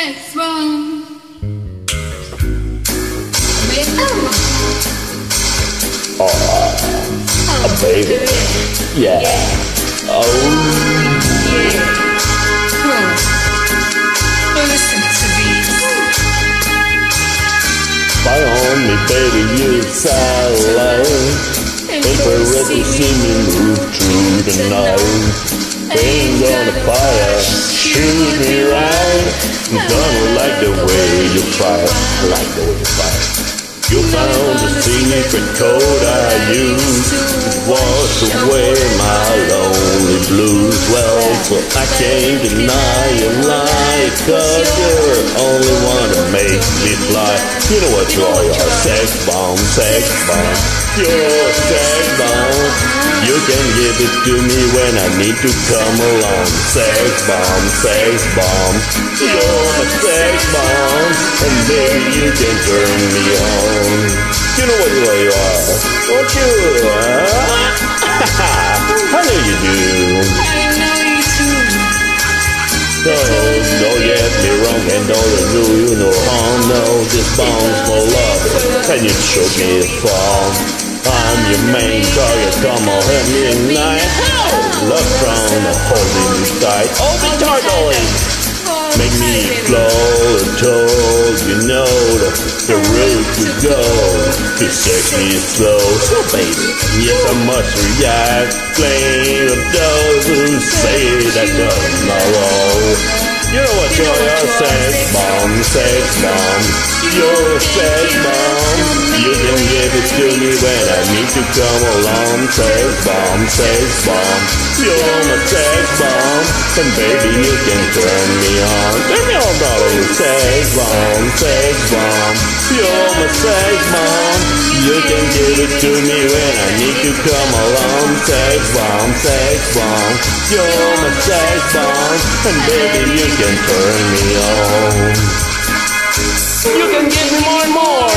sex bomb. Baby. Oh, baby. Yeah. Oh, Yeah. Listen to these. fire on me, baby, you silent. Infrared to see me move through the night. Ain't gonna fire, shoot me right. Gonna like the way you I like the way you fire. You found the secret code I use to wash away my lonely blues. Well, so I can't deny your lie, cause you're only one to make me fly. You know what you are, you're a sex bomb, sex bomb. You're a sex. You can give it to me when I need to come along. Sex bomb, sex bomb. You're a sex bomb. And baby, you can turn me on. You know what you are, don't you? Huh? I know you do. I know you too. No, don't get me wrong, and don't do you no harm. No, this bomb's for love, and you me a fall. I'm your main target, come on, hit me tonight. Love crown, holding you tight. Oh, Hold me tight, darling. Make me flow until you know the, the route to go. To sex me slow, so baby, yes I must react. Blame of those who say that don't know. You know what you're a sex bomb, sex bomb. You're a sex bomb. You can give it to me when I need to come along. Sex bomb, sex bomb. You're my sex bomb. And baby, you can turn me on. Turn me on, darling. Sex bomb, sex bomb. You're my sex bomb. You can give it to me when I need to come along. Sex bomb, sex bomb. You're my sex bomb. And baby, you can turn me on. You can give me more and more,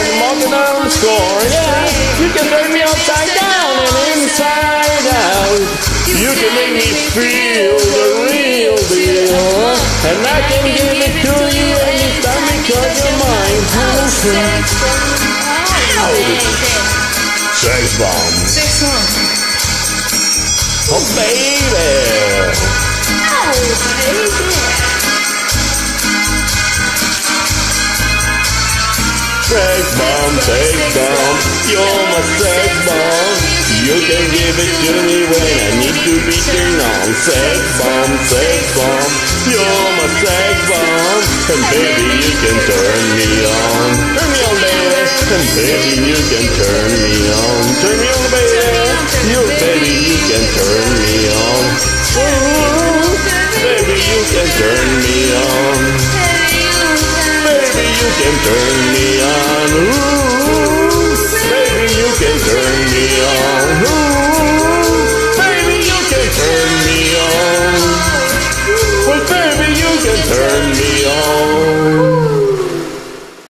more than I'll score. Yeah, you can turn me upside down and inside out. You can make me feel the real deal, and I can give it to you anytime because you're mine. Sex. Oh, baby. Sex bomb, Sex bomb. oh baby. Oh, baby. Sex bomb, sex bomb, you're my sex bomb. You can give it to me when I need to be turned on. Sex bomb, sex bomb, you're my sex bomb. And baby, you can turn me on. Turn me on, baby. And baby, you can turn me on. Turn me on, baby. You, baby, you can turn me on. Ooh, baby, you can turn me on. Baby, you can turn